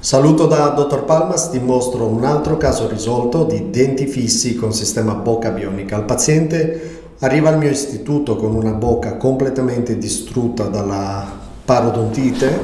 Saluto da Dottor Palmas, ti mostro un altro caso risolto di denti fissi con sistema bocca bionica. Il paziente arriva al mio istituto con una bocca completamente distrutta dalla parodontite,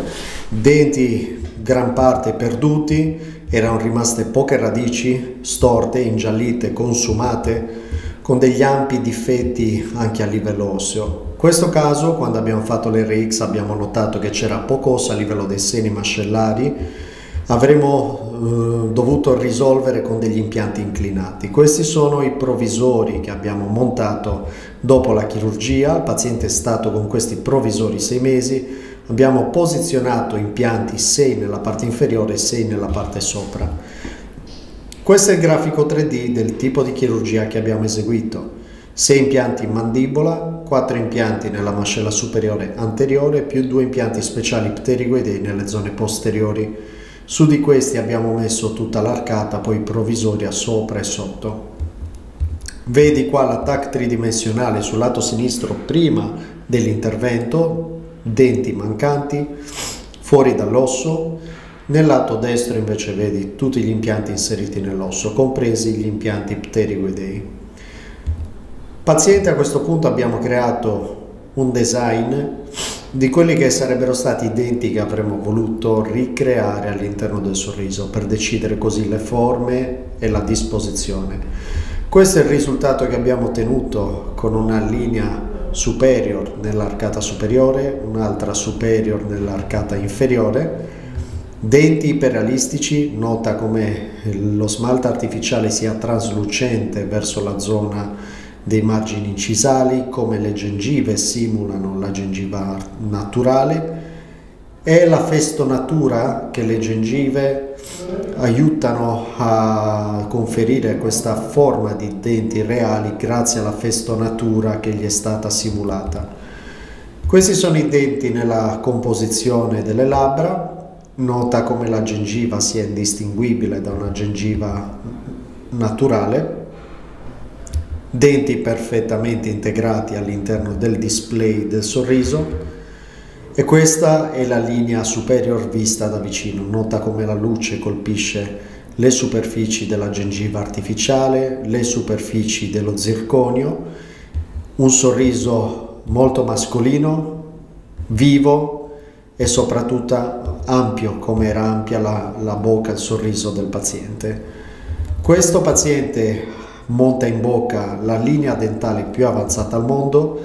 denti gran parte perduti, erano rimaste poche radici, storte, ingiallite, consumate, con degli ampi difetti anche a livello osseo. In questo caso, quando abbiamo fatto l'RX, abbiamo notato che c'era poco osso a livello dei seni mascellari, avremmo eh, dovuto risolvere con degli impianti inclinati. Questi sono i provvisori che abbiamo montato dopo la chirurgia, il paziente è stato con questi provvisori sei mesi, abbiamo posizionato impianti 6 nella parte inferiore e 6 nella parte sopra. Questo è il grafico 3D del tipo di chirurgia che abbiamo eseguito. 6 impianti in mandibola, 4 impianti nella mascella superiore anteriore più 2 impianti speciali pterigoidei nelle zone posteriori su di questi abbiamo messo tutta l'arcata, poi provvisoria sopra e sotto. Vedi qua l'attacco tridimensionale sul lato sinistro prima dell'intervento, denti mancanti, fuori dall'osso. Nel lato destro invece vedi tutti gli impianti inseriti nell'osso, compresi gli impianti pterigoidei. Paziente a questo punto abbiamo creato un design di quelli che sarebbero stati i denti che avremmo voluto ricreare all'interno del sorriso per decidere così le forme e la disposizione. Questo è il risultato che abbiamo ottenuto con una linea superior nell'arcata superiore, un'altra superior nell'arcata inferiore, denti iperrealistici, nota come lo smalto artificiale sia traslucente verso la zona dei margini incisali, come le gengive simulano la gengiva naturale e la festonatura che le gengive aiutano a conferire questa forma di denti reali grazie alla festonatura che gli è stata simulata. Questi sono i denti nella composizione delle labbra, nota come la gengiva sia indistinguibile da una gengiva naturale denti perfettamente integrati all'interno del display del sorriso e questa è la linea superior vista da vicino. Nota come la luce colpisce le superfici della gengiva artificiale, le superfici dello zirconio, un sorriso molto mascolino, vivo e soprattutto ampio come era ampia la, la bocca, il sorriso del paziente. Questo paziente monta in bocca la linea dentale più avanzata al mondo,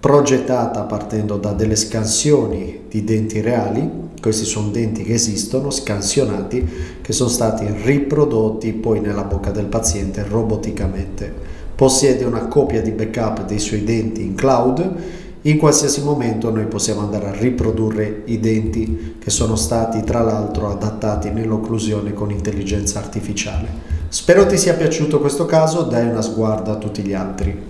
progettata partendo da delle scansioni di denti reali, questi sono denti che esistono, scansionati, che sono stati riprodotti poi nella bocca del paziente roboticamente. Possiede una copia di backup dei suoi denti in cloud, in qualsiasi momento noi possiamo andare a riprodurre i denti che sono stati tra l'altro adattati nell'occlusione con intelligenza artificiale. Spero ti sia piaciuto questo caso, dai una sguarda a tutti gli altri.